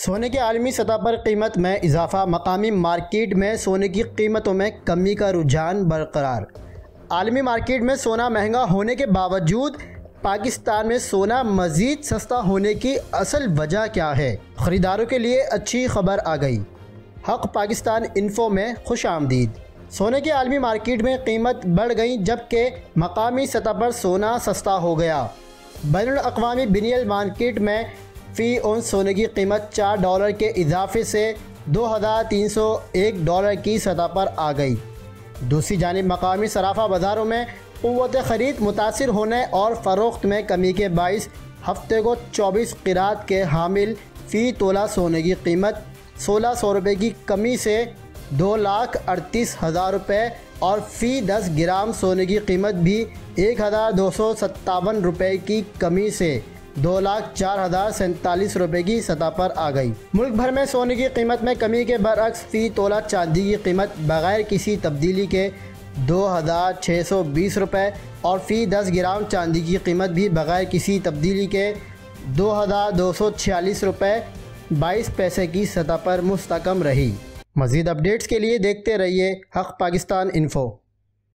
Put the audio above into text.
सोने की आलमी सतह पर कीमत में इजाफा, मकामी मार्केट में सोने की कीमतों में कमी का रुझान बरकरार। आलमी मार्केट में सोना महँगा होने के बावजूद पाकिस्तान में सोना मज़ीद सस्ता होने की असल वजह क्या है? ख़रीदारों के लिए अच्छी खबर आ गई। हक पाकिस्तान इन्फो में खुश आमदीद। सोने की आलमी मार्केट में कीमत बढ़ गई जबकि मकामी सतह पर सोना सस्ता हो गया। बैन अवी बिनियल मार्केट में फ़ी उन सोने की कीमत चार डॉलर के इजाफे से दो हज़ार तीन सौ एक डॉलर की सतह पर आ गई। दूसरी जानब मकामी सराफा बाज़ारों में क़वत ख़रीद मुतासर होने और फ़रोख्त में कमी के बायस हफ़्ते को चौबीस किरात के हामिल फ़ी तोला सोने की कीमत सोलह सौ रुपये की कमी से दो लाख अड़तीस हज़ार रुपये और फ़ी दस ग्राम सोने की कीमत भी एक हज़ार दो सौ सत्तावन रुपये की कमी से दो लाख चार हज़ार सैंतालीस रुपये की सतह पर आ गई। मुल्क भर में सोने की कीमत में कमी के बरक्स फ़ी तोला चांदी की कीमत बग़ैर किसी तब्दीली के दो हज़ार छः सौ बीस रुपये और फ़ी दस ग्राम चांदी की कीमत भी बग़ैर किसी तब्दीली के दो हज़ार दो सौ छियालीस रुपये बाईस पैसे की सतह पर मुस्तकम रही। मज़ीद अपडेट्स के लिए देखते रहिए हक़ पाकिस्तान इन्फो।